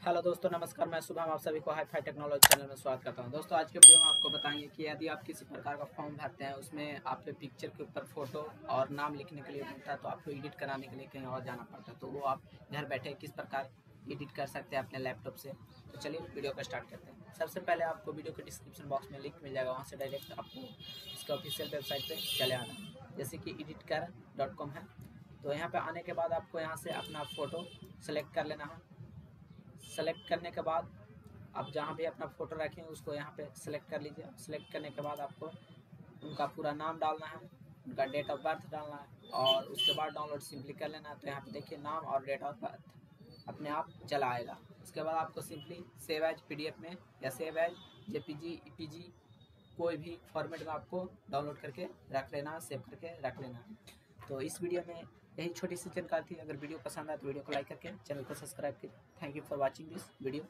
Hello दोस्तों, नमस्कार, मैं शुभम, आप सभी को हाई फाई टेक्नोलॉजी चैनल में स्वागत करता हूँ। दोस्तों, आज के वीडियो में आपको बताएँगे कि यदि आप किसी प्रकार का फॉर्म भरते हैं, उसमें आपके पिक्चर के ऊपर फ़ोटो और नाम लिखने के लिए मिलता है तो आपको एडिट कराने के लिए कहीं और जाना पड़ता है तो वो आप घर बैठे किस प्रकार एडिट कर सकते हैं अपने लैपटॉप से। तो चलिए, वीडियो का स्टार्ट करते हैं। सबसे पहले आपको वीडियो के डिस्क्रिप्शन बॉक्स में लिंक मिल जाएगा, वहाँ से डायरेक्ट आपको इसका ऑफिशियल वेबसाइट पर चले आना जैसे कि एडिट कर डॉट कॉम है। तो यहाँ पर आने के बाद आपको यहाँ से अपना फ़ोटो सेलेक्ट कर लेना है। सेलेक्ट करने के बाद आप जहाँ भी अपना फ़ोटो रखें, उसको यहाँ पे सेलेक्ट कर लीजिए। सेलेक्ट करने के बाद आपको उनका पूरा नाम डालना है, उनका डेट ऑफ़ बर्थ डालना है और उसके बाद डाउनलोड सिंपली कर लेना है। तो यहाँ पे देखिए नाम और डेट ऑफ़ बर्थ अपने आप चला आएगा। उसके बाद आपको सिंपली सेव एज पी में या सेव एज जे पी कोई भी फॉर्मेट में आपको डाउनलोड करके रख लेना सेव करके रख लेना। तो इस वीडियो में यही छोटी सी जानकारी थी, अगर वीडियो पसंद आए तो वीडियो को लाइक करके चैनल को सब्सक्राइब करें thank you for watching this video.